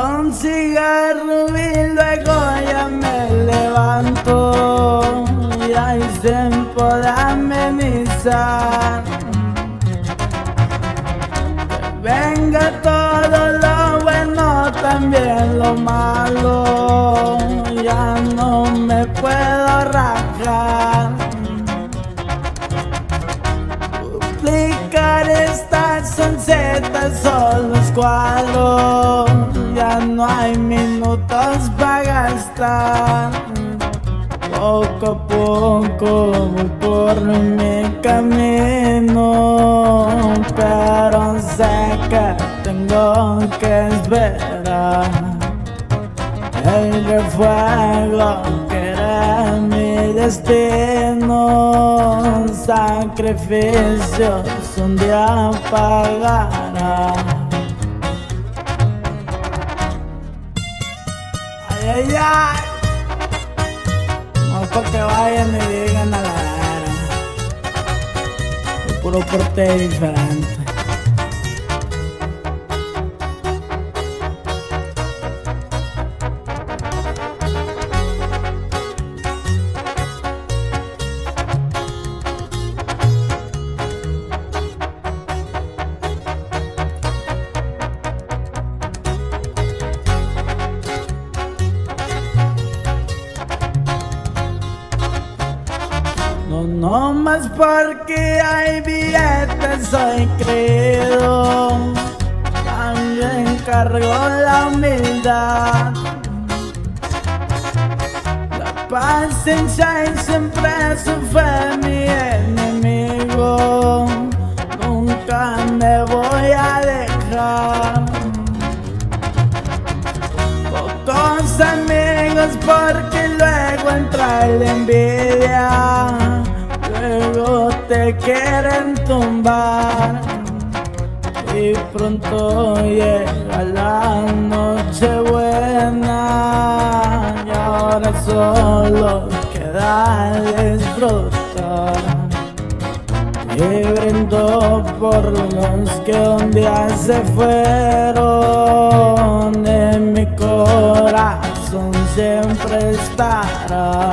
dormir, luego ya me levanto y hay tiempo de amenizar. Venga todo lo bueno, también lo malo, ya no me puedo rajar. Duplicar estas soncetas solo es cuadro, ya no hay minutos para gastar. Poco a poco voy por mi camino, pero sé que tengo que esperar el fuego que era mi destino. Sacrificios un día pagará. Ay. No para que vayan y digan a la cara. puro porte diferente. No, más porque hay billetes soy creído. También cargo la humildad. La paciencia y siempre fue mi enemigo. Nunca me voy a dejar. Pocos amigos porque luego entra la envidia. Quieren tumbar. Y pronto llega la noche buena. Y ahora solo queda disfrutar. Y brindo por los que un día se fueron En mi corazón siempre estará